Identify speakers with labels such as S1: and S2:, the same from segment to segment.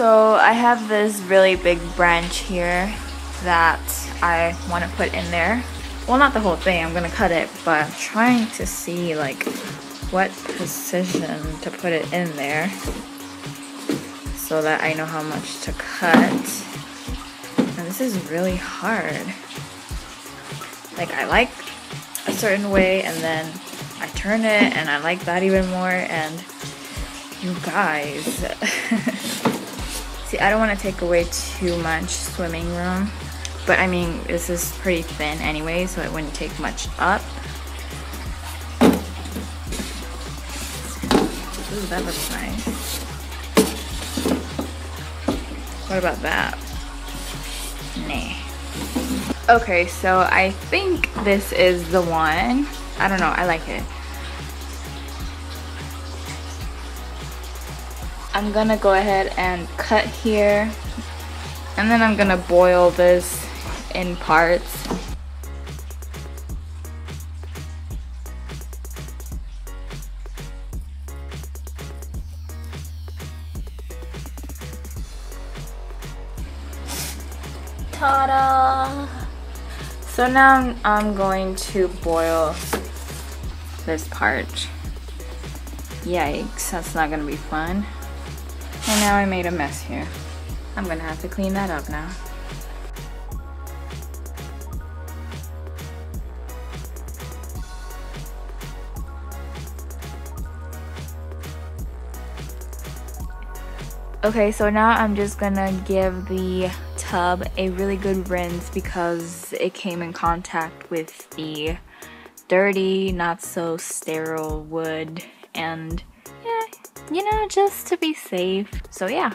S1: So I have this really big branch here that I want to put in there. Well, not the whole thing, I'm gonna cut it, but I'm trying to see like what position to put it in there so that I know how much to cut. And this is really hard. Like I like a certain way and then I turn it and I like that even more and you guys See, I don't want to take away too much swimming room. But I mean, this is pretty thin anyway, so it wouldn't take much up. Ooh, that looks nice. What about that? Nah. Okay, so I think this is the one. I don't know, I like it. I'm gonna go ahead and cut here and then I'm gonna boil this in parts Ta-da! So now I'm going to boil this part. Yikes, that's not gonna be fun. And now I made a mess here. I'm gonna have to clean that up now. Okay, so now I'm just gonna give the a really good rinse because it came in contact with the dirty, not so sterile wood and yeah, you know, just to be safe. So yeah.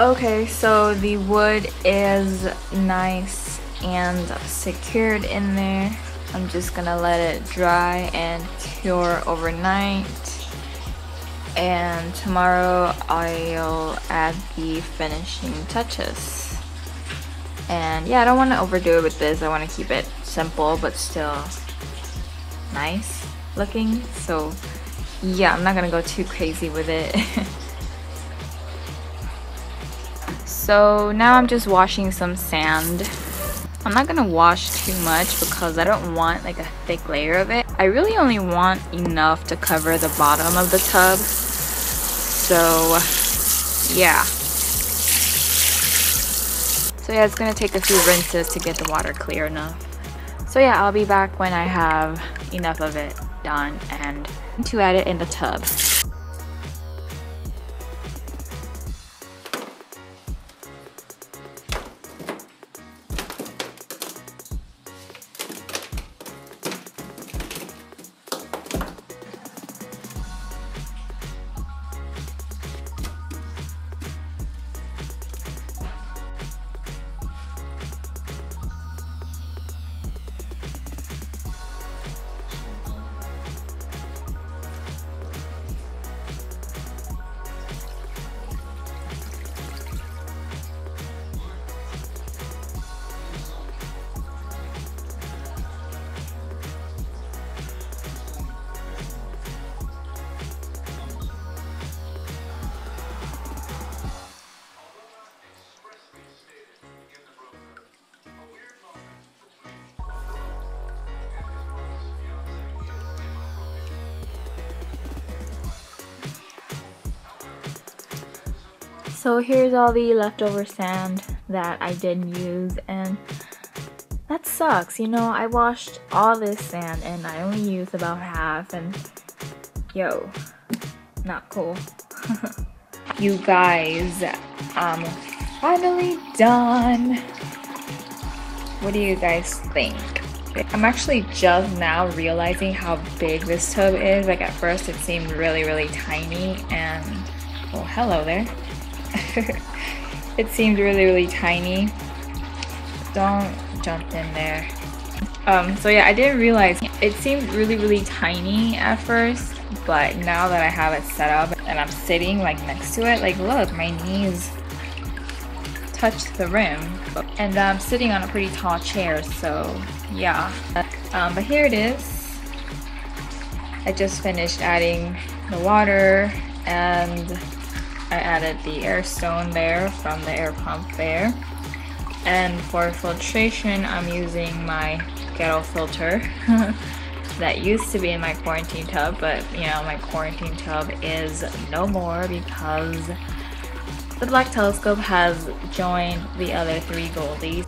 S1: Okay, so the wood is nice and secured in there. I'm just gonna let it dry and cure overnight. And tomorrow I'll add the finishing touches. And yeah, I don't want to overdo it with this. I want to keep it simple but still nice looking. So yeah, I'm not gonna go too crazy with it. So now I'm just washing some sand. I'm not gonna wash too much because I don't want like a thick layer of it. I really only want enough to cover the bottom of the tub. So yeah. So yeah, it's gonna take a few rinses to get the water clear enough. So yeah, I'll be back when I have enough of it done and to add it in the tub. So here's all the leftover sand that I didn't use and that sucks. You know, I washed all this sand and I only used about half and yo, not cool. you guys, I'm finally done. What do you guys think? I'm actually just now realizing how big this tub is. Like at first it seemed really, really tiny and, well, hello there. it seemed really, really tiny. Don't jump in there. Um, so yeah, I didn't realize it seemed really, really tiny at first, but now that I have it set up and I'm sitting like next to it, like look, my knees touch the rim. And I'm sitting on a pretty tall chair, so yeah. Um, but here it is. I just finished adding the water and I added the air stone there from the air pump there. And for filtration, I'm using my ghetto filter that used to be in my quarantine tub, but you know, my quarantine tub is no more because the Black Telescope has joined the other three Goldies.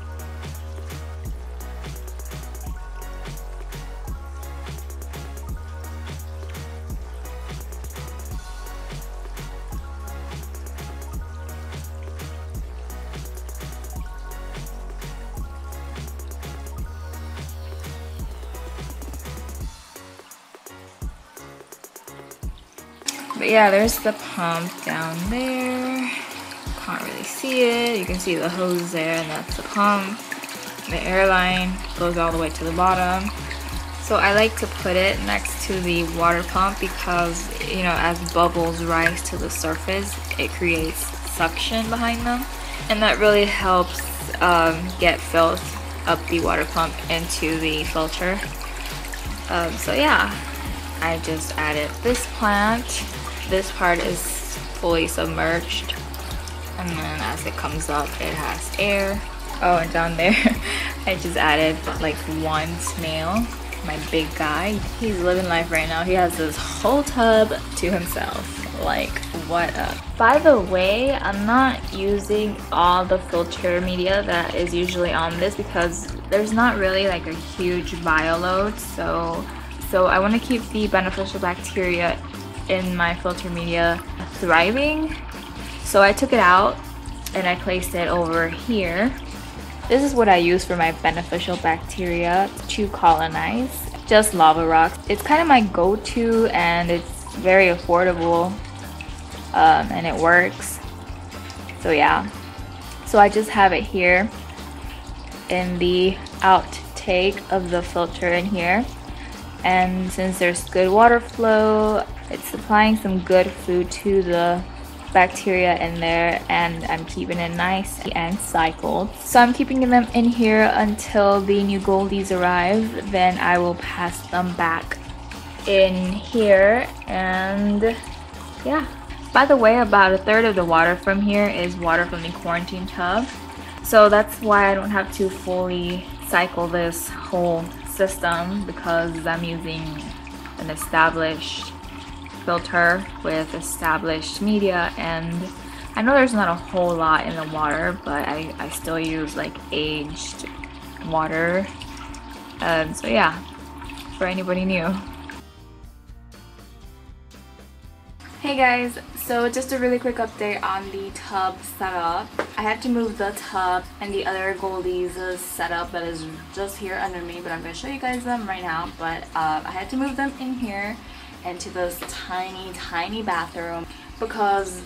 S1: But yeah, there's the pump down there. Can't really see it. You can see the hose there, and that's the pump. The airline goes all the way to the bottom. So I like to put it next to the water pump because, you know, as bubbles rise to the surface, it creates suction behind them. And that really helps um, get filth up the water pump into the filter. Um, so yeah, I just added this plant this part is fully submerged and then as it comes up it has air. Oh and down there I just added like one snail my big guy. He's living life right now. He has this whole tub to himself. Like what up by the way i'm not using all the filter media that is usually on this because there's not really like a huge bio load so so i want to keep the beneficial bacteria in my filter media thriving. So I took it out and I placed it over here. This is what I use for my beneficial bacteria to colonize. Just lava rocks. It's kind of my go-to and it's very affordable um, and it works. So yeah. So I just have it here in the outtake of the filter in here. And since there's good water flow, it's supplying some good food to the bacteria in there and I'm keeping it nice and cycled. So I'm keeping them in here until the new goldies arrive. Then I will pass them back in here and yeah. By the way, about a third of the water from here is water from the quarantine tub. So that's why I don't have to fully cycle this whole system because I'm using an established filter with established media and I know there's not a whole lot in the water but I, I still use like aged water. Um, so yeah for anybody new. Hey guys, so just a really quick update on the tub setup. I had to move the tub and the other Goldies setup that is just here under me, but I'm going to show you guys them right now. But uh, I had to move them in here into this tiny, tiny bathroom because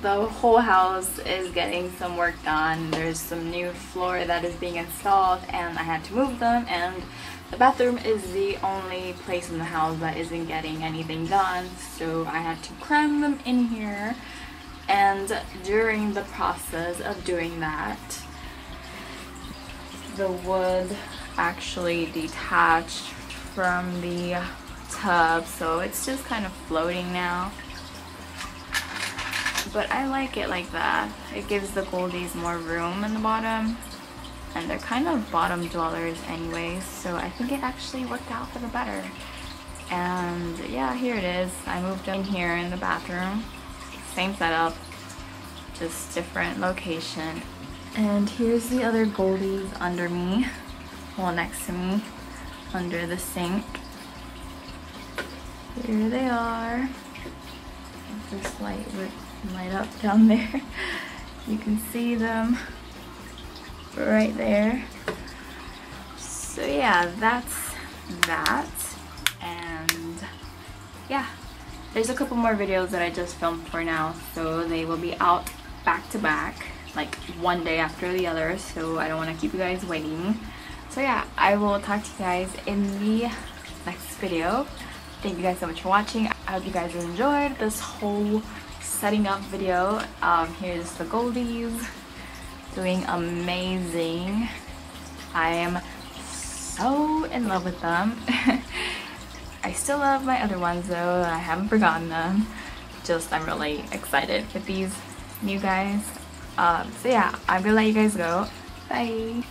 S1: the whole house is getting some work done. There's some new floor that is being installed and I had to move them and the bathroom is the only place in the house that isn't getting anything done so I had to cram them in here and during the process of doing that the wood actually detached from the tub so it's just kind of floating now. But I like it like that. It gives the goldies more room in the bottom and they're kind of bottom dwellers anyways so I think it actually worked out for the better. And yeah here it is. I moved in here in the bathroom same setup just different location. And here's the other goldies under me, well next to me, under the sink. Here they are. This light would light up down there. You can see them right there. So yeah, that's that. And yeah, there's a couple more videos that I just filmed for now. So they will be out back to back, like one day after the other. So I don't want to keep you guys waiting. So yeah, I will talk to you guys in the next video. Thank you guys so much for watching. I hope you guys enjoyed this whole setting up video. Um, here's the Goldies doing amazing. I am so in love with them. I still love my other ones though. I haven't forgotten them. Just I'm really excited with these new guys. Um, so yeah, I'm gonna let you guys go. Bye.